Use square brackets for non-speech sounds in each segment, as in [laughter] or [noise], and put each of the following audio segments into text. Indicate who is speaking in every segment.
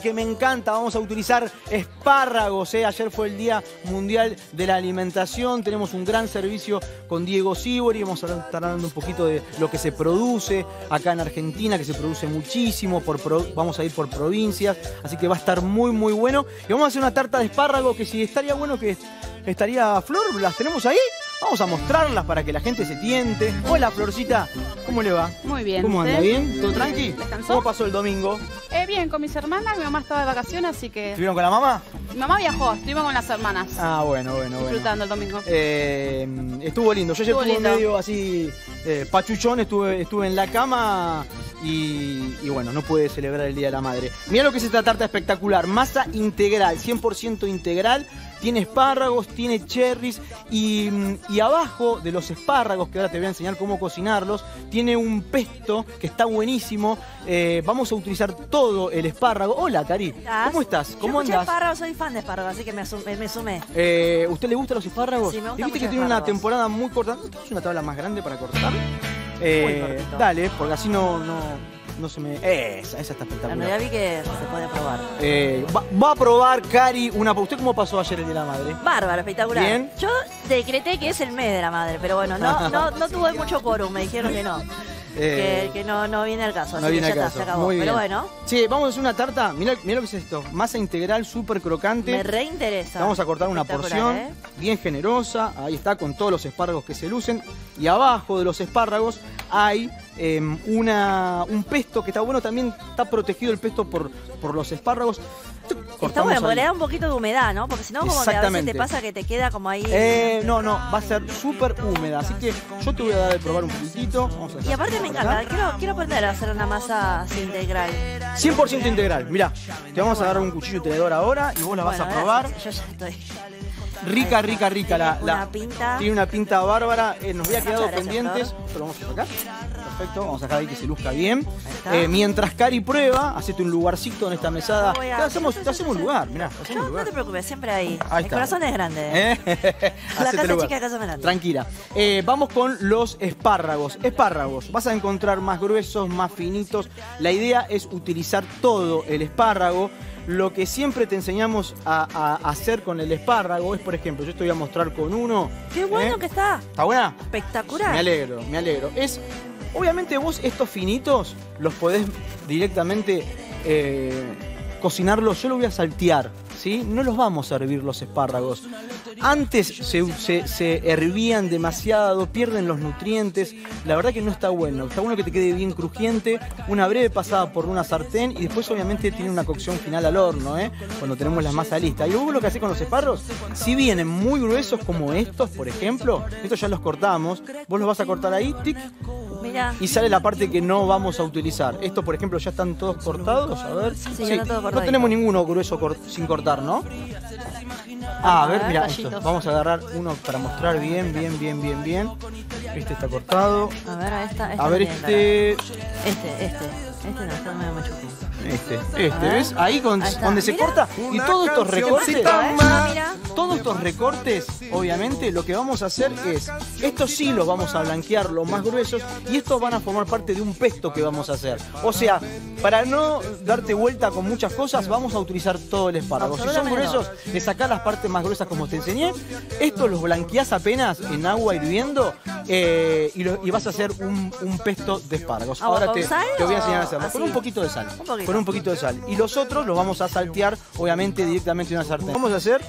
Speaker 1: que me encanta. Vamos a utilizar espárragos. ¿eh? Ayer fue el Día Mundial de la Alimentación. Tenemos un gran servicio con Diego Sibori. Vamos a estar hablando un poquito de lo que se produce acá en Argentina, que se produce muchísimo. Vamos a ir por provincias. Así que va a estar muy, muy bueno. Y vamos a hacer una tarta de espárrago que si estaría bueno que estaría Flor. ¿Las tenemos ahí? Vamos a mostrarlas para que la gente se tiente. Hola, Florcita. ¿Cómo le va?
Speaker 2: Muy bien.
Speaker 1: ¿Cómo anda? ¿Bien? ¿Todo tranqui? ¿Cómo pasó el domingo?
Speaker 2: Eh, bien, con mis hermanas. Mi mamá estaba de vacaciones, así que...
Speaker 1: ¿Estuvieron con la mamá?
Speaker 2: Mi mamá viajó. Estuvimos con las hermanas.
Speaker 1: Ah, bueno, bueno, bueno.
Speaker 2: Disfrutando el domingo.
Speaker 1: Eh, estuvo lindo. Yo estuve medio así eh, pachuchón. Estuve, estuve en la cama y, y, bueno, no pude celebrar el Día de la Madre. Mira lo que es esta tarta espectacular. Masa integral, 100% integral tiene espárragos, tiene cherries y, abajo de los espárragos, que ahora te voy a enseñar cómo cocinarlos, tiene un pesto que está buenísimo. Eh, vamos a utilizar todo el espárrago. Hola, Cari. ¿Cómo estás? ¿Cómo
Speaker 3: Yo espárragos, soy fan de espárragos, así que me, sumé.
Speaker 1: Eh, ¿Usted le gustan los espárragos?
Speaker 3: Sí, me gusta
Speaker 1: ¿Viste que tiene una temporada muy corta? ¿Es una tabla más grande para cortar? Eh, dale, porque así no no se me. Esa, esa está espectacular.
Speaker 3: ya vi que se puede probar.
Speaker 1: Eh, va, a probar, Cari, una. ¿Usted cómo pasó ayer el de la madre?
Speaker 3: Bárbaro, espectacular. Bien. Yo decreté que es el mes de la madre, pero bueno, no, [laughs] no, no tuve mucho quórum, me dijeron que no. Eh, que, no, no viene al caso, así no viene que ya se acabó. Pero bueno.
Speaker 1: Sí, vamos a hacer una tarta. Mira, mira lo que es esto. Masa integral, súper crocante.
Speaker 3: Me reinteresa.
Speaker 1: Vamos a cortar una porción ¿eh? bien generosa. Ahí está, con todos los espárragos que se lucen. Y abajo de los espárragos hay em, una, un pesto que está bueno. También está protegido el pesto por, por los espárragos.
Speaker 3: Está bueno, porque le da un poquito de humedad, ¿no? Porque si no, como que a veces te pasa que te queda como ahí.
Speaker 1: Eh, no, no, va a ser súper húmeda. Así que yo te voy a dar de probar un poquitito.
Speaker 3: y aparte me encanta, quiero, quiero aprender a hacer una masa integral.
Speaker 1: 100% integral. Mira, te vamos a dar un cuchillo tenedor ahora y vos la vas a probar.
Speaker 3: Yo ya estoy.
Speaker 1: Rica, rica, rica. La,
Speaker 3: la, pinta.
Speaker 1: Tiene una pinta bárbara. Eh, nos había quedado pendientes. Pero vamos a sacar. Perfecto. Vamos a sacar ahí que se luzca bien. Eh, mientras Cari prueba, hacete un lugarcito en esta mesada. Te hacemos, te hacemos un lugar, mirá.
Speaker 3: No,
Speaker 1: lugar.
Speaker 3: no te preocupes, siempre ahí. ahí El corazón es grande. ¿Eh? [laughs] la casa chica, la casa grande.
Speaker 1: Tranquila. vamos con los espárragos. Espárragos. Vas a encontrar más gruesos, más finitos. La idea es utilizar todo el espárrago. Lo que siempre te enseñamos a, hacer con el espárrago es, por ejemplo, yo te voy a mostrar con uno.
Speaker 3: ¡Qué bueno
Speaker 1: ¿eh?
Speaker 3: que está!
Speaker 1: ¿Está buena?
Speaker 3: Espectacular.
Speaker 1: Me alegro, me alegro. Es, obviamente vos estos finitos los podés directamente eh, cocinarlos. Yo lo voy a saltear, ¿sí? No los vamos a hervir los espárragos. Antes se, hervían demasiado, pierden los nutrientes. La verdad que no está bueno. Está bueno que te quede bien crujiente, una breve pasada por una sartén y después obviamente tiene una cocción final al horno, ¿eh? cuando tenemos la masa lista. Y luego lo que hace con los esparros, si vienen muy gruesos como estos, por ejemplo, estos ya los cortamos, vos los vas a cortar ahí, tic, y sale la parte que no vamos a utilizar. Estos, por ejemplo, ya están todos cortados. A ver.
Speaker 3: Sí, no
Speaker 1: tenemos ninguno grueso sin cortar, ¿no? Ah, a ver, mira, esto. Vamos a agarrar uno para mostrar bien, bien, bien, bien, bien. Este está cortado.
Speaker 3: A ver, a esta,
Speaker 1: a ver, este.
Speaker 3: Este, este. Este no, está medio.
Speaker 1: Este, este, ¿ves? Ahí donde se corta. Y todos estos recortes.
Speaker 3: Ah,
Speaker 1: todos estos recortes, obviamente, lo que vamos a hacer es. Estos sí los vamos a blanquear, los más gruesos. Y estos van a formar parte de un pesto que vamos a hacer. O sea, para no darte vuelta con muchas cosas, vamos a utilizar todo el espárrago. Si son gruesos, le sacás las partes más gruesas como te enseñé. Estos los blanqueás apenas en agua hirviendo eh, y, vas a hacer un, pesto de espárragos.
Speaker 3: Ahora te,
Speaker 1: voy a enseñar a hacerlo. Con un poquito de sal. Con un poquito de sal. Y los otros los vamos a saltear, obviamente, directamente en una sartén. Vamos a hacer,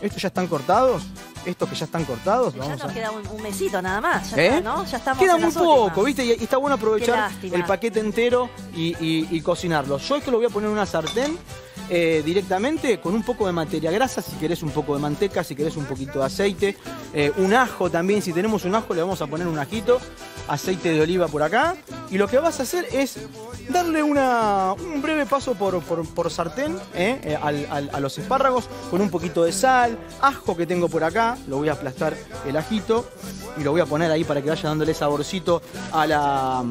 Speaker 1: estos ya están cortados, estos que ya están cortados.
Speaker 3: Ya
Speaker 1: nos
Speaker 3: queda un, mesito nada más. Ya, ¿Eh? ¿no? ya estamos
Speaker 1: Queda muy poco, ¿viste? Y, está bueno aprovechar el paquete entero y, y cocinarlo. Yo esto lo voy a poner en una sartén eh, directamente con un poco de materia grasa, si querés un poco de manteca, si querés un poquito de aceite, eh, un ajo también, si tenemos un ajo le vamos a poner un ajito, aceite de oliva por acá, y lo que vas a hacer es darle una, un breve paso por, por, sartén eh, a los espárragos con un poquito de sal, ajo que tengo por acá, lo voy a aplastar el ajito y lo voy a poner ahí para que vaya dándole saborcito a la,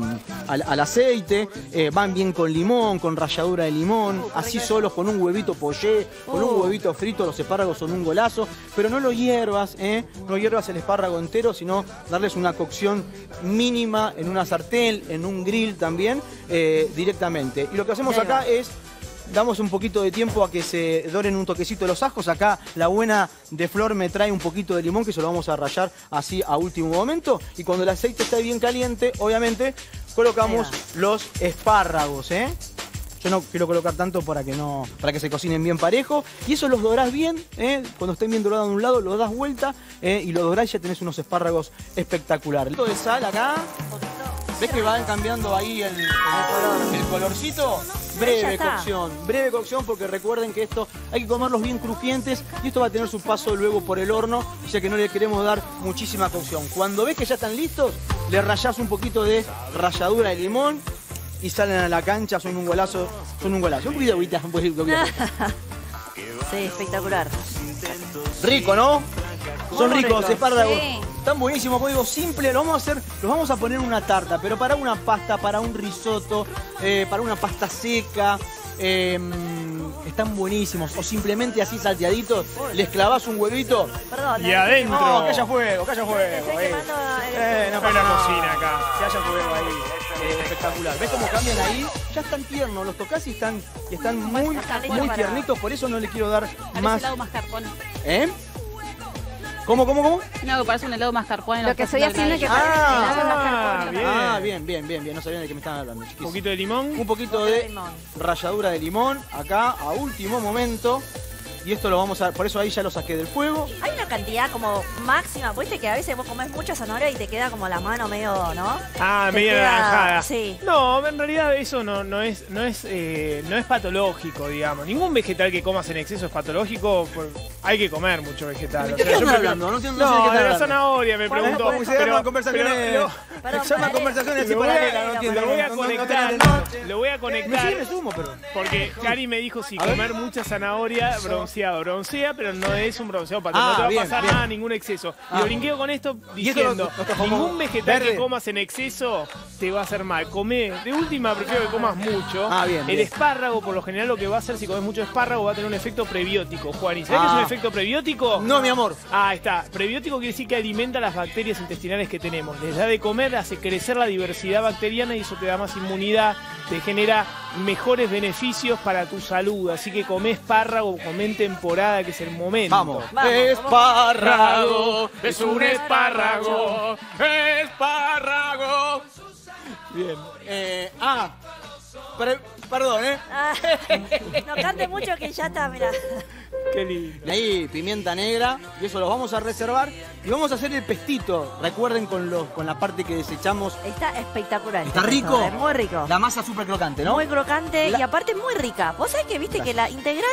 Speaker 1: al, aceite, van bien con limón, con ralladura de limón, así solos con un huevito pollé, con un oh. huevito frito, los espárragos son un golazo, pero no lo hiervas, ¿eh? no hiervas el espárrago entero, sino darles una cocción mínima en una sartén, en un grill también, eh, directamente. Y lo que hacemos acá es damos un poquito de tiempo a que se doren un toquecito los ajos. Acá la buena de Flor me trae un poquito de limón que se lo vamos a rayar así a último momento. Y cuando el aceite está bien caliente, obviamente, colocamos los espárragos, ¿eh? Yo no quiero colocar tanto para que no para que se cocinen bien parejo. Y eso los dorás bien, ¿eh? cuando estén bien dorados de un lado, lo das vuelta ¿eh? y lo dorás y ya tenés unos espárragos espectaculares. De sal acá. ¿Ves que van cambiando ahí el, colorcito? Breve cocción, breve cocción porque recuerden que esto hay que comerlos bien crujientes y esto va a tener su paso luego por el horno, ya que no le queremos dar muchísima cocción. Cuando ves que ya están listos, le rayás un poquito de ralladura de limón y salen a la cancha, son un golazo, son un golazo. Un poquito de agüita, un poquito [laughs]
Speaker 3: Sí, espectacular.
Speaker 1: Rico, ¿no? son ricos, espárragos. Están buenísimos, código simple. Lo vamos a hacer, los vamos a poner en una tarta, pero para una pasta, para un risotto, eh, para una pasta seca. Em, están buenísimos. O simplemente así salteaditos, les clavas un huevito.
Speaker 4: Perdón, y adentro.
Speaker 1: No, que haya fuego, que haya fuego.
Speaker 4: Eh, no, para la cocina acá.
Speaker 1: Que haya fuego ahí. Eh, espectacular. ¿Ves cómo cambian ahí? Ya están tiernos, los tocas y están, están muy, muy tiernitos, por eso no le quiero dar más. ¿Eh? ¿Cómo, cómo, cómo?
Speaker 2: No, parece un helado mascarpone.
Speaker 3: Lo que estoy haciendo es que
Speaker 1: ah, bien. Ah, bien, bien, bien, bien. No sabían de qué me estaban hablando,
Speaker 4: Un poquito de limón.
Speaker 1: Un poquito de ralladura de limón. Acá, a último momento. Y esto lo vamos a... Por eso ahí ya lo saqué del fuego.
Speaker 3: Hay una cantidad como máxima. Viste que a veces vos comes mucha zanahoria y te queda como la mano medio, ¿no?
Speaker 4: Ah, medio naranjada. Sí. No, en realidad eso no, no es, no, es, eh, no es patológico, digamos. Ningún vegetal que comas en exceso es patológico. hay que comer mucho vegetal.
Speaker 1: ¿De qué estás hablando?
Speaker 4: No, no, de la zanahoria me pregunto.
Speaker 1: Se llaman conversaciones... Se llaman conversaciones
Speaker 4: Lo voy a conectar. Lo voy a conectar. Porque Cari me dijo si comer mucha zanahoria bronceado. Broncea, pero no es un bronceado para ah, no te va a pasar nada, ningún exceso. y lo ah. brinqueo con esto diciendo, ningún vegetal que comas en exceso te va a hacer mal. Come, de última prefiero que comas mucho.
Speaker 1: Ah, bien,
Speaker 4: El espárrago, por lo general, lo que va a hacer si comes mucho espárrago va a tener un efecto prebiótico, Juan. ¿Y sabes qué es un efecto prebiótico?
Speaker 1: No, mi amor.
Speaker 4: Ah, está. Prebiótico quiere decir que alimenta las bacterias intestinales que tenemos. Les da de comer, hace crecer la diversidad bacteriana y eso te da más inmunidad, te genera mejores beneficios para tu salud. Así que come espárrago, come en temporada, que es el momento.
Speaker 1: Vamos. espárrago, es un espárrago, espárrago. Bien. Eh, ah, perdón, ¿eh? Ah,
Speaker 3: no cante mucho que ya está, mira.
Speaker 1: Qué lindo. Y ahí pimienta negra y eso lo vamos a reservar y vamos a hacer el pestito. Recuerden con los con la parte que desechamos.
Speaker 3: Está espectacular.
Speaker 1: Está rico.
Speaker 3: Es muy rico.
Speaker 1: La masa súper crocante, ¿no?
Speaker 3: Muy crocante y aparte muy rica. Vos sabés que viste que la integral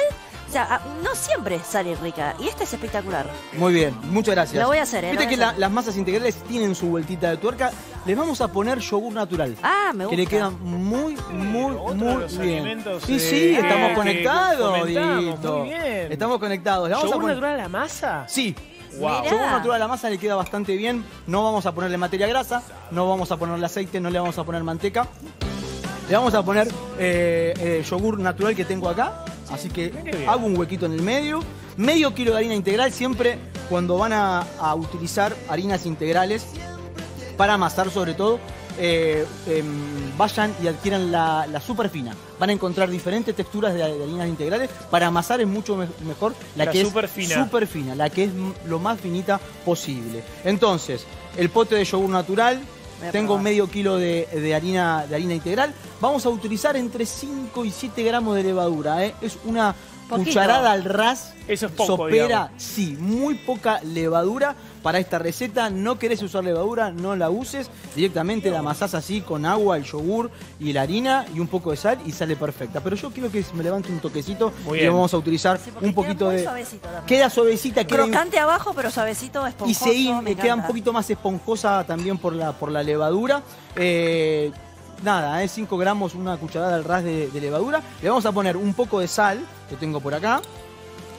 Speaker 3: o sea, ah, no siempre sale rica. Y esta es espectacular.
Speaker 1: Muy bien, muchas gracias.
Speaker 3: Lo voy a hacer, ¿eh?
Speaker 1: Viste que las masas integrales tienen su vueltita de tuerca. Les vamos a poner yogur natural.
Speaker 3: Ah, me gusta.
Speaker 1: Que le quedan muy, muy, muy bien. Sí, sí, estamos conectados, Muy bien. Estamos conectados.
Speaker 4: ¿Yogur natural a la masa?
Speaker 1: Sí. Wow. Yogur natural a la masa le queda bastante bien. No vamos a ponerle materia grasa, no vamos a ponerle aceite, no le vamos a poner manteca. Le vamos a poner eh, eh, yogur natural que tengo acá. Así que hago un huequito en el medio. Medio kilo de harina integral siempre cuando van a, utilizar harinas integrales para amasar sobre todo. Eh, em, vayan y adquieran la, super fina. Van a encontrar diferentes texturas de, harinas integrales. Para amasar es mucho mejor la, que
Speaker 4: super
Speaker 1: es
Speaker 4: fina.
Speaker 1: super fina, la que es lo más finita posible. Entonces, el pote de yogur natural, tengo medio kilo de, harina, de harina integral. Vamos a utilizar entre 5 y 7 gramos de levadura. ¿eh? Es una cucharada al ras.
Speaker 4: Eso es poco,
Speaker 1: Sopera, sí, muy poca levadura para esta receta. No querés usar levadura, no la uses. Directamente la amasás así con agua, el yogur y la harina y un poco de sal y sale perfecta. Pero yo quiero que me levante un toquecito y vamos a utilizar un poquito de... Queda suavecita,
Speaker 3: queda... Crocante abajo, pero suavecito, esponjoso.
Speaker 1: Y se queda un poquito más esponjosa también por la, por la levadura. Eh, nada, ¿eh? 5 gramos, una cucharada al ras de, levadura. Le vamos a poner un poco de sal, que tengo por acá.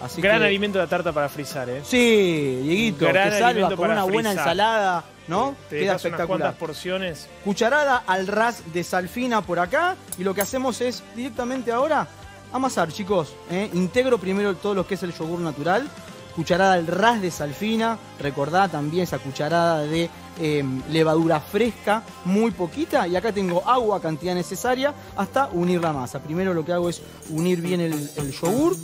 Speaker 4: Así Gran alimento de tarta para frizar, ¿eh?
Speaker 1: Sí, Dieguito, que salva con una buena ensalada, ¿no?
Speaker 4: Queda espectacular. Unas porciones.
Speaker 1: Cucharada al ras de sal fina por acá. Y lo que hacemos es directamente ahora amasar, chicos. ¿eh? Integro primero todo lo que es el yogur natural. Cucharada al ras de sal fina. Recordá también esa cucharada de em, levadura fresca, muy poquita, y acá tengo agua, cantidad necesaria, hasta unir la masa. Primero lo que hago es unir bien el, el yogur,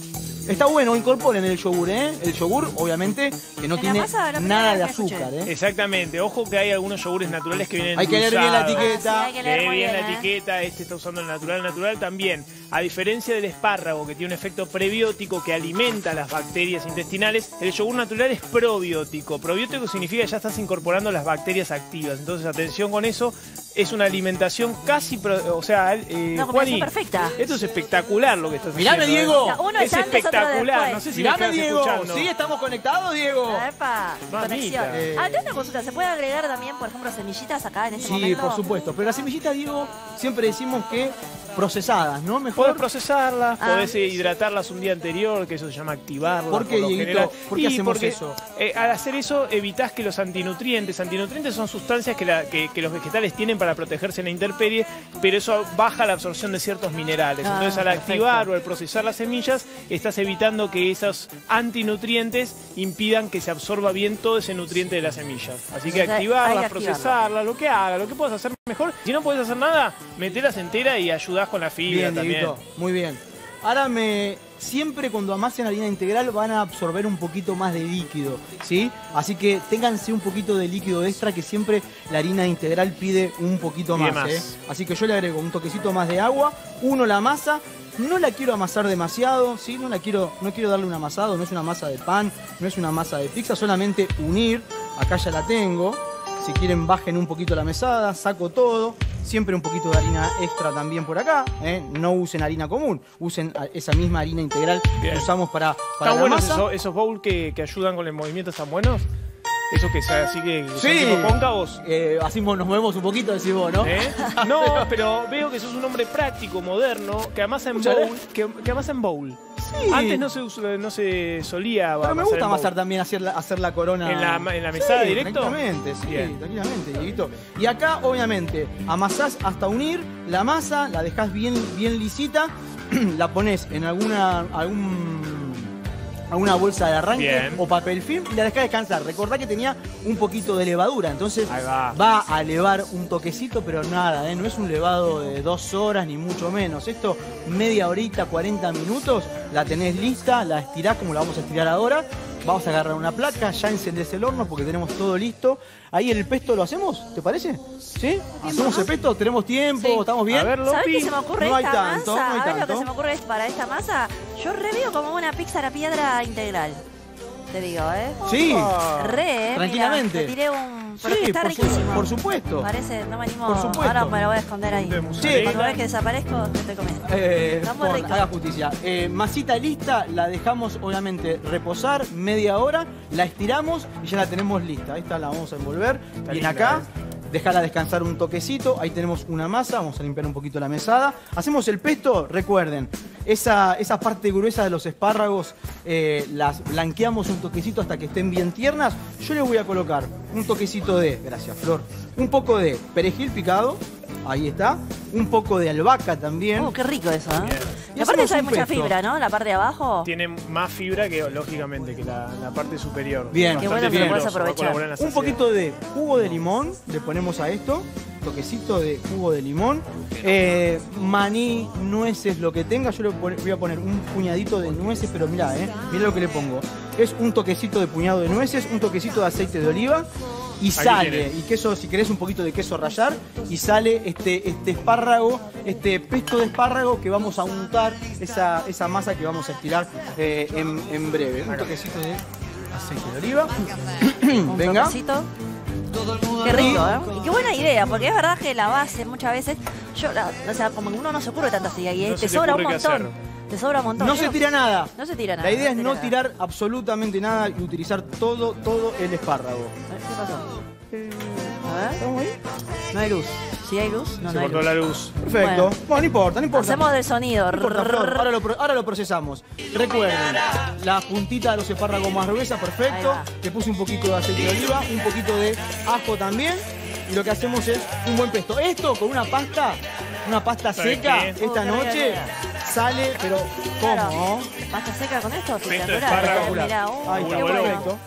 Speaker 1: Está bueno, incorporen el yogur, ¿eh? El yogur, obviamente, que no tiene nada de azúcar, ¿eh?
Speaker 4: Exactamente. Ojo que hay algunos yogures naturales que vienen
Speaker 1: Hay que leer bien la etiqueta.
Speaker 4: hay que leer bien, la ¿eh? etiqueta. Este está usando el natural. natural también, a diferencia del espárrago, que tiene un efecto prebiótico que alimenta las bacterias intestinales, el yogur natural es probiótico. Probiótico significa que ya estás incorporando las bacterias activas. Entonces, atención con eso es una alimentación casi, o sea,
Speaker 3: eh, no, perfecta.
Speaker 4: Esto es espectacular lo que estás
Speaker 1: Mirame,
Speaker 4: haciendo.
Speaker 1: Diego.
Speaker 4: ¿eh? uno es, espectacular. No sé si Mirame,
Speaker 1: Diego. Sí, estamos conectados, Diego.
Speaker 3: Epa, conexión. Eh. Ah, tengo una consulta. ¿Se puede agregar también, por ejemplo, semillitas acá en este
Speaker 1: momento? Sí, por supuesto. Pero las semillitas, Diego, siempre decimos que procesadas, ¿no? Mejor.
Speaker 4: Podés procesarlas, ah, podés hidratarlas un día anterior, que eso se llama activarlas.
Speaker 1: ¿Por qué, Dieguito? ¿Por qué hacemos eso?
Speaker 4: Eh, al hacer eso evitás que los antinutrientes, antinutrientes son sustancias que, que, los vegetales tienen para protegerse en la intemperie, pero eso baja la absorción de ciertos minerales. Ah, Entonces al activar o al procesar las semillas, estás evitando que esos antinutrientes impidan que se absorba bien todo ese nutriente de las semillas. Así que activarlas, procesarlas, lo que haga, lo que puedas hacer mejor. Si no puedes hacer nada, metelas entera y ayudás con la fibra también.
Speaker 1: muy bien. Ahora me siempre cuando amasen harina integral van a absorber un poquito más de líquido, ¿sí? Así que ténganse un poquito de líquido extra que siempre la harina integral pide un poquito más, ¿eh? Así que yo le agrego un toquecito más de agua, uno la masa, no la quiero amasar demasiado, ¿sí? No la quiero, no quiero darle un amasado, no es una masa de pan, no es una masa de pizza, solamente unir, acá ya la tengo, si quieren bajen un poquito la mesada, saco todo. Siempre un poquito de harina extra también por acá. ¿eh? No usen harina común, usen esa misma harina integral que usamos para, para
Speaker 4: ¿Están buenos esos, esos bowls que, que ayudan con el movimiento? ¿Están buenos? Eso que así que
Speaker 1: sí. cóncavos. Eh, así nos movemos un poquito, decís vos, ¿no?
Speaker 4: ¿Eh? [laughs] No, pero veo que sos un hombre práctico, moderno, que amasa en bowl. Que, que amasa en bowl. Sí. Antes no se, no se solía
Speaker 1: Pero me gusta amasar también, hacer la, hacer la corona.
Speaker 4: ¿En la, en la mesada directo?
Speaker 1: Tranquilamente, sí, tranquilamente, Dieguito. Y acá, obviamente, amasás hasta unir la masa, la dejás bien, bien lisita, [clears throat] la pones en alguna, algún a una bolsa de arranque o papel film y la dejás descansar. Recordá que tenía un poquito de levadura, entonces va. a levar un toquecito, pero nada, ¿eh? no es un levado de dos horas ni mucho menos. Esto, media horita, 40 minutos, la tenés lista, la estirás como la vamos a estirar ahora Vamos a agarrar una placa, ya encendés el horno porque tenemos todo listo. Ahí el pesto lo hacemos, ¿te parece? ¿Sí? ¿Hacemos el pesto? ¿Tenemos tiempo? ¿Estamos bien?
Speaker 3: ¿Sabes qué se me ocurre no esta tanto, masa? No ¿Sabes lo que se me ocurre para esta masa? Yo reveo como una pizza a la piedra integral te digo, ¿eh?
Speaker 1: Sí.
Speaker 3: Re,
Speaker 1: Tranquilamente.
Speaker 3: te tiré un... Pero sí, está por riquísimo.
Speaker 1: por supuesto.
Speaker 3: Parece, no me animo... Por supuesto. Ahora me lo voy a esconder ahí. Sí. Cuando ves que desaparezco, te estoy comiendo. Eh,
Speaker 1: Haga justicia. Eh, masita lista, la dejamos obviamente reposar media hora, la estiramos y ya la tenemos lista. Esta la vamos a envolver. Bien acá. Eh dejarla descansar un toquecito. Ahí tenemos una masa, vamos a limpiar un poquito la mesada. Hacemos el pesto, recuerden, esa, esa parte gruesa de los espárragos eh, las blanqueamos un toquecito hasta que estén bien tiernas. Yo le voy a colocar un toquecito de, gracias Flor, un poco de perejil picado, ahí está, un poco de albahaca también.
Speaker 3: Oh, qué rico eso, ¿eh? Y aparte hay mucha fibra, ¿no? La parte de abajo.
Speaker 4: Tiene más fibra que, lógicamente, que la, parte superior.
Speaker 1: Bien,
Speaker 3: qué bueno que lo puedes aprovechar.
Speaker 1: Un poquito de jugo de limón le ponemos a esto. Toquecito de jugo de limón. Eh, maní, nueces, lo que tenga. Yo le voy a poner un puñadito de nueces, pero mirá, eh. Mirá lo que le pongo. Es un toquecito de puñado de nueces, un toquecito de aceite de oliva y sale, y queso, si querés un poquito de queso rallar, y sale este, este espárrago, este pesto de espárrago que vamos a untar esa, esa masa que vamos a estirar eh, en, breve. Un toquecito de aceite de oliva. Venga. Toquecito.
Speaker 3: Qué rico, ¿eh? Y qué buena idea, porque es verdad que la base muchas veces, yo, o sea, como uno no se ocurre tantas ideas y te, sobra un montón. Te sobra un montón.
Speaker 1: No se tira nada.
Speaker 3: No se tira nada.
Speaker 1: La idea es no tirar absolutamente nada y utilizar todo, todo el espárrago.
Speaker 3: ¿Qué pasó? A ver. ¿Estamos ahí? No hay luz. ¿Sí hay luz?
Speaker 4: No, se cortó la luz.
Speaker 1: Perfecto. Bueno. no importa, no importa.
Speaker 3: Hacemos del sonido.
Speaker 1: ahora, lo, ahora lo procesamos. Recuerden, la puntita de los espárragos más gruesa, perfecto. Le puse un poquito de aceite de oliva, un poquito de ajo también. Y lo que hacemos es un buen pesto. Esto con una pasta, una pasta seca esta noche sale, pero ¿cómo?
Speaker 3: ¿Pasta seca con esto?
Speaker 4: Espectacular.
Speaker 1: Ahí está, perfecto.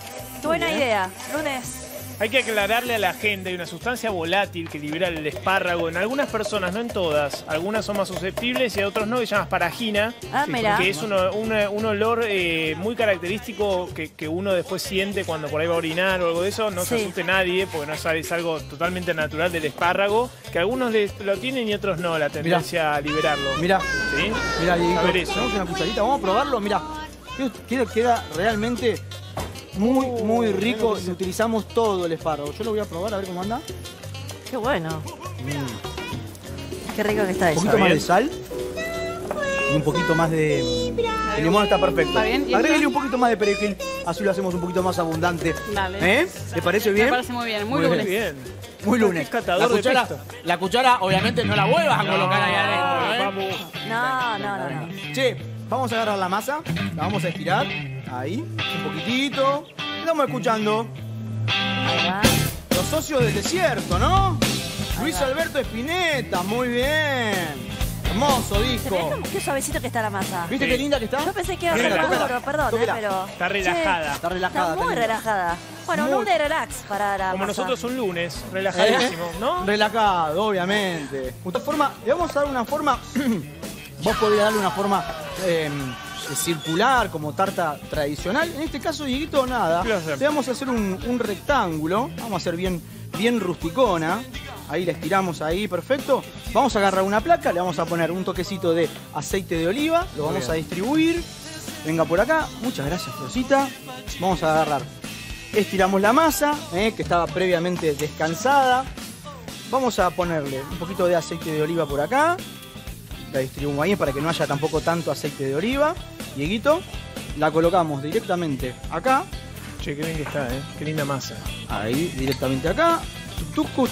Speaker 3: Qué buena idea. Lunes
Speaker 4: Hay que aclararle a la gente, hay una sustancia volátil que libera el espárrago en algunas personas, no en todas. Algunas son más susceptibles y a otros no, que se llama asparagina,
Speaker 3: ah,
Speaker 4: que es un, olor eh, muy característico que, uno después siente cuando por ahí va a orinar o algo de eso. No se asuste nadie, porque no es algo totalmente natural del espárrago, que algunos lo tienen y otros no, la tendencia a liberarlo.
Speaker 1: Mira, ¿Sí? mira, a ver eso. una cucharita, vamos a probarlo, mira. Queda, queda realmente muy, muy rico. Utilizamos todo el espárrago. Yo lo voy a probar a ver cómo anda.
Speaker 3: Qué bueno. Mm. Qué rico que está
Speaker 1: eso. Un poquito más de sal. Y un poquito más de. El limón está perfecto. Agregale un poquito más de perejil. Así lo hacemos un poquito más abundante.
Speaker 2: Dale.
Speaker 1: ¿Eh? ¿Te parece bien?
Speaker 2: Me parece muy bien. Muy, lunes.
Speaker 4: bien.
Speaker 1: Muy lunes.
Speaker 4: la,
Speaker 1: cuchara, la cuchara, obviamente, no la vuelvas a colocar ahí adentro. ¿eh?
Speaker 3: Vamos. No, no, no, no.
Speaker 1: Che, vamos a agarrar la masa. La vamos a estirar. Ahí, un poquitito. Estamos escuchando. Los socios del desierto, ¿no? Luis Alberto Espineta, muy bien. Hermoso disco.
Speaker 3: Qué suavecito que está la masa.
Speaker 1: ¿Viste qué linda que está?
Speaker 3: Yo pensé que iba a ser más duro, perdón, eh, pero.
Speaker 4: Está relajada.
Speaker 1: está relajada.
Speaker 3: Está muy relajada. Bueno, un lunes de relax para la
Speaker 4: Como nosotros un lunes, relajadísimo, ¿no?
Speaker 1: Relajado, obviamente. De forma, le vamos a dar una forma. [clears throat] Vos podrías darle una forma. Eh, circular, como tarta tradicional. En este caso, Dieguito, nada. Le vamos a hacer un, rectángulo. Vamos a hacer bien, bien rusticona. Ahí la estiramos ahí, perfecto. Vamos a agarrar una placa, le vamos a poner un toquecito de aceite de oliva. Lo vamos a distribuir. Venga por acá. Muchas gracias, Florcita. Vamos a agarrar. Estiramos la masa, eh, que estaba previamente descansada. Vamos a ponerle un poquito de aceite de oliva por acá la distribuimos ahí para que no haya tampoco tanto aceite de oliva. Dieguito, la colocamos directamente acá.
Speaker 4: Che, qué bien que está, ¿eh? Qué linda masa.
Speaker 1: Ahí, directamente acá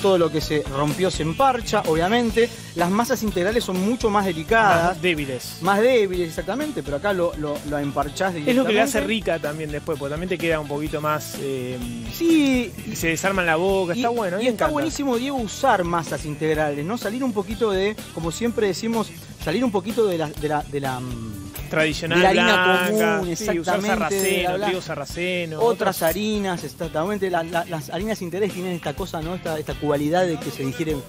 Speaker 1: todo lo que se rompió se emparcha, obviamente. Las masas integrales son mucho más delicadas.
Speaker 4: Más débiles.
Speaker 1: Más débiles, exactamente, pero acá lo, lo, lo emparchás
Speaker 4: Es lo que le hace rica también después, porque también te queda un poquito más... Eh,
Speaker 1: sí.
Speaker 4: Se desarma la boca, está bueno.
Speaker 1: Y está buenísimo, Diego, usar masas integrales, ¿no? Salir un poquito de, como siempre decimos, salir un poquito de la... De la, mm,
Speaker 4: tradicional
Speaker 1: la harina común, exactamente.
Speaker 4: sarraceno, trigo sarraceno.
Speaker 1: Otras harinas, exactamente. las harinas integrales tienen esta cosa, ¿no? Esta, esta cualidad de que se digieren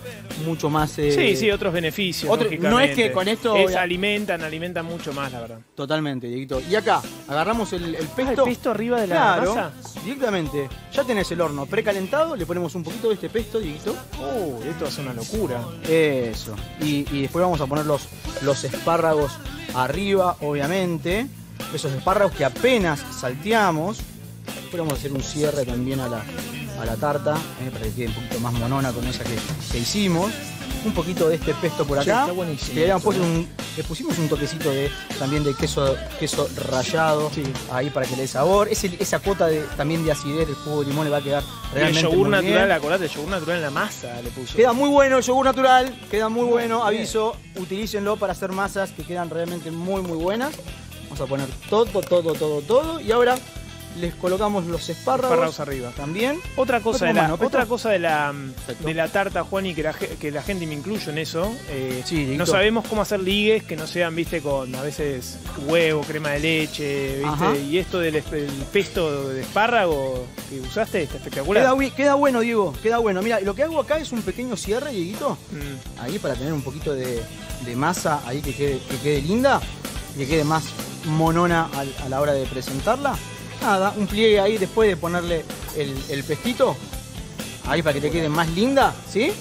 Speaker 1: mucho más.
Speaker 4: Eh, sí, sí, otros beneficios.
Speaker 1: no es que con esto.
Speaker 4: alimentan, alimentan mucho más, la verdad.
Speaker 1: Totalmente, Dieguito. Y acá, agarramos el, el pesto.
Speaker 4: Ah, el pesto arriba de la claro,
Speaker 1: Directamente. Ya tenés el horno precalentado, le ponemos un poquito de este pesto, Dieguito.
Speaker 4: Oh, esto va a ser una locura.
Speaker 1: Eso. Y, y después vamos a poner los, los espárragos arriba, obviamente. Esos espárragos que apenas salteamos. Después hacer un cierre también a la, a la tarta, eh, para que quede un poquito más monona con esa que, hicimos. Un poquito de este pesto por acá.
Speaker 4: está buenísimo.
Speaker 1: Le, pusimos un toquecito de, también de queso, queso rallado ahí para que le dé sabor. esa cuota de, también de acidez del jugo de limón le va a quedar realmente
Speaker 4: El yogur natural,
Speaker 1: bien.
Speaker 4: acordate, el yogur natural en la masa le puso.
Speaker 1: Queda muy bueno el yogur natural, queda muy bueno, aviso, utilícenlo para hacer masas que quedan realmente muy muy buenas. Vamos a poner todo, todo, todo, todo. Y ahora les colocamos los espárragos,
Speaker 4: arriba.
Speaker 1: También.
Speaker 4: Otra cosa, de la, otra cosa de la, de la tarta, Juan, y que la, que la gente me incluyo en eso. Eh, no sabemos cómo hacer ligues que no sean, viste, con a veces huevo, crema de leche, viste. Y esto del pesto de espárrago que usaste está espectacular.
Speaker 1: Queda, bueno, Diego, queda bueno. Mira, lo que hago acá es un pequeño cierre, Dieguito. Mm. Ahí para tener un poquito de, masa ahí que quede, que quede linda y que quede más monona a la hora de presentarla nada, un pliegue ahí después de ponerle el, pestito. Ahí para que te quede más linda, ¿sí?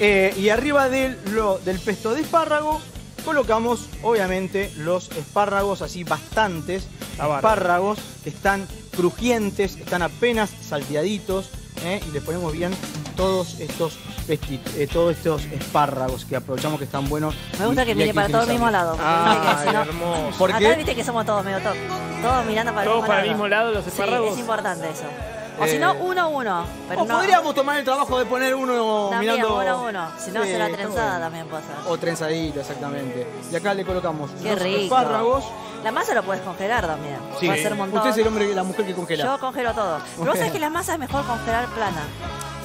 Speaker 1: Eh, y arriba del, del pesto de espárrago colocamos obviamente los espárragos, así bastantes espárragos que están crujientes, están apenas salteaditos ¿eh? y le ponemos bien todos estos todos estos espárragos que aprovechamos que están buenos.
Speaker 3: Me gusta que mire para todo el mismo lado.
Speaker 4: Ah, hermoso.
Speaker 3: Acá viste que somos todos medio todos, todos mirando para
Speaker 4: el
Speaker 3: mismo
Speaker 4: lado. para el mismo lado los espárragos.
Speaker 3: Sí, es importante eso. O si no, eh, uno a uno.
Speaker 1: o podríamos tomar el trabajo de poner uno
Speaker 3: también,
Speaker 1: mirando.
Speaker 3: uno a uno. Si no, será trenzada también puede ser.
Speaker 1: O trenzadita, exactamente. Y acá le colocamos
Speaker 3: Qué
Speaker 1: los
Speaker 3: rico.
Speaker 1: espárragos.
Speaker 3: La masa lo puedes congelar también.
Speaker 1: Sí.
Speaker 3: Puede ser un montón.
Speaker 1: Usted es el hombre, la mujer que congela.
Speaker 3: Yo congelo todo. Pero vos sabés que la masa es mejor congelar plana.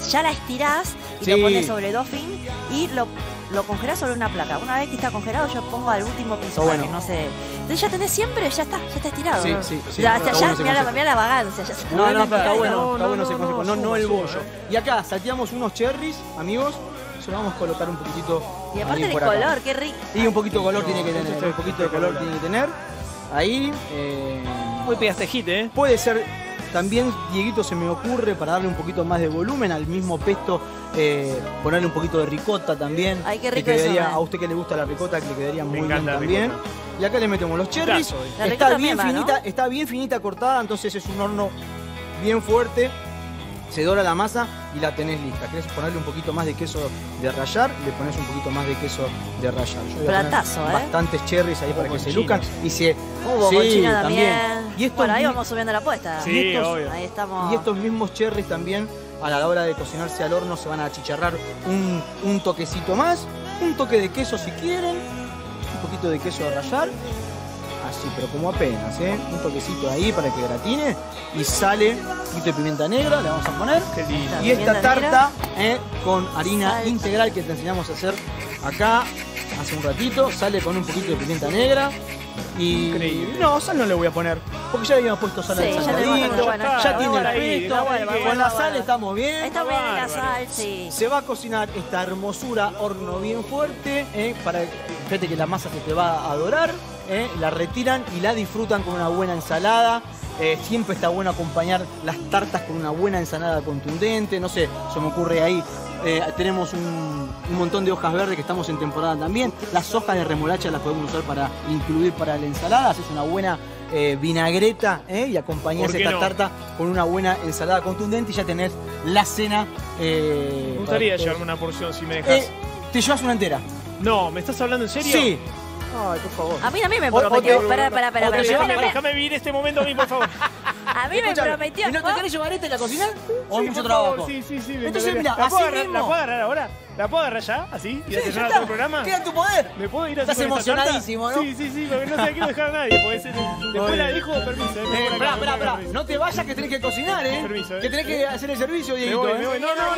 Speaker 3: Ya la estirás y lo pones sobre dofin y lo lo congelás sobre una placa. Una vez que está congelado, yo pongo al último piso que no se. Entonces ya tenés siempre, ya está, ya está estirado.
Speaker 1: Sí, sí, sí.
Speaker 3: Ya, ya, ya mira, la, la vagancia. Ya
Speaker 1: no, no, está bueno, está bueno ese consejo. No, no el bollo. Y acá salteamos unos cherries, amigos. Se lo vamos a colocar un poquitito.
Speaker 3: Y aparte el color, qué rico.
Speaker 1: Y un poquito de color tiene que tener. Un poquito de color tiene que tener. Ahí.
Speaker 4: Eh, Hoy pegaste hit, ¿eh?
Speaker 1: Puede ser también, Dieguito, se me ocurre para darle un poquito más de volumen al mismo pesto, eh, ponerle un poquito de ricota también.
Speaker 3: Ay, qué rico eso,
Speaker 1: A usted que le gusta la ricota, que le quedaría muy bien también. Y acá le metemos los cherries. está bien finita, está bien finita cortada, entonces es un horno bien fuerte se dora la masa y la tenés lista. ¿Querés ponerle un poquito más de queso de rallar? Le pones un poquito más de queso de rallar.
Speaker 3: Yo Platazo, ¿eh?
Speaker 1: Bastantes cherries ahí para que se lucan. Y se...
Speaker 3: Hubo sí, también. Y bueno, ahí vamos subiendo la apuesta.
Speaker 4: Sí, y estos, obvio.
Speaker 3: Ahí estamos.
Speaker 1: Y estos mismos cherries también a la hora de cocinarse al horno se van a achicharrar un, un toquecito más, un toque de queso si quieren, un poquito de queso de rallar así, pero como apenas, ¿eh? Un toquecito ahí para que gratine y sale un poquito de pimienta negra, le vamos a poner. Y esta tarta ¿eh? con harina integral que te enseñamos a hacer acá hace un ratito, sale con un poquito de pimienta negra. Y
Speaker 4: Increíble.
Speaker 1: no, sal no le voy a poner, porque ya le habíamos puesto sal al saladito, ya, tiene el efecto, con la sal estamos bien.
Speaker 3: Está bien la sal, sí.
Speaker 1: Se va a cocinar esta hermosura, horno bien fuerte, ¿eh? para fíjate que la masa se te va a dorar. ¿eh? la retiran y la disfrutan con una buena ensalada. Eh, siempre está bueno acompañar las tartas con una buena ensalada contundente. No sé, se me ocurre ahí. Eh, tenemos un, montón de hojas verdes que estamos en temporada también. Las hojas de remolacha las podemos usar para incluir para la ensalada. Haces una buena vinagreta y acompañás esta tarta con una buena ensalada contundente y ya tenés la cena.
Speaker 4: me gustaría llevarme una porción si me dejas.
Speaker 1: ¿Te llevas una entera?
Speaker 4: No, ¿me estás hablando en serio?
Speaker 1: Sí.
Speaker 3: Ay, por favor. A mí también me prometió. Espera, espera, espera.
Speaker 4: Déjame vivir este momento a mí, por favor. [laughs]
Speaker 3: A mí me prometió.
Speaker 1: ¿Y no te querés llevar este a la cocina? ¿O hay mucho trabajo?
Speaker 4: Sí, sí, sí.
Speaker 1: Entonces, mira,
Speaker 4: ¿La
Speaker 1: así mismo.
Speaker 4: ¿La puedo agarrar ahora? ¿La puedo agarrar ya? ¿Así? ¿Y hacer todo el programa?
Speaker 1: Queda en tu poder.
Speaker 4: ¿Me puedo ir a
Speaker 1: Estás emocionadísimo, ¿no?
Speaker 4: Sí, sí, sí, porque no sé quiero dejar a nadie. Porque después la dejo, permiso.
Speaker 1: Eh, esperá, esperá, esperá. No te vayas que tenés que cocinar, ¿eh? Permiso, ¿eh? Que tenés que hacer el servicio, Dieguito.
Speaker 4: Me voy. No, no,